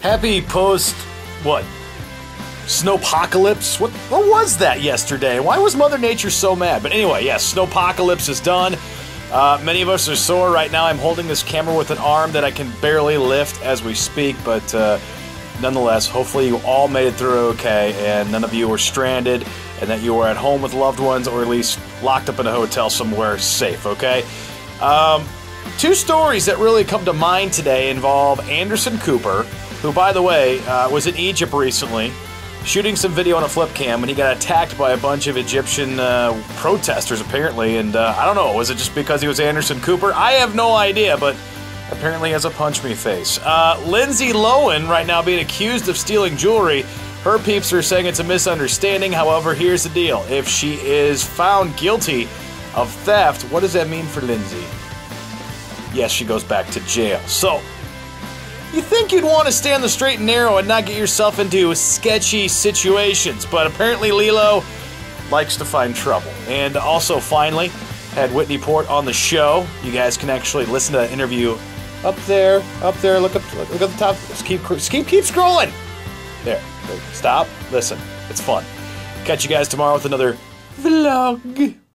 Happy post. What? Snowpocalypse? What, what was that yesterday? Why was Mother Nature so mad? But anyway, yes, Snowpocalypse is done. Uh, many of us are sore right now. I'm holding this camera with an arm that I can barely lift as we speak, but uh, nonetheless, hopefully you all made it through okay, and none of you were stranded, and that you were at home with loved ones, or at least locked up in a hotel somewhere safe, okay? Um, two stories that really come to mind today involve Anderson Cooper, who, by the way, uh, was in Egypt recently shooting some video on a flip cam when he got attacked by a bunch of Egyptian uh, protesters, apparently. And uh, I don't know, was it just because he was Anderson Cooper? I have no idea, but apparently has a punch me face. Uh, Lindsay Lohan, right now being accused of stealing jewelry. Her peeps are saying it's a misunderstanding. However, here's the deal if she is found guilty of theft, what does that mean for Lindsay? Yes, she goes back to jail. So, you think you'd want to stay on the straight and narrow and not get yourself into sketchy situations, but apparently Lilo likes to find trouble. And also, finally, had Whitney Port on the show. You guys can actually listen to that interview up there, up there. Look up, look, at the top. Just keep, keep, keep scrolling. There. Stop. Listen. It's fun. Catch you guys tomorrow with another vlog.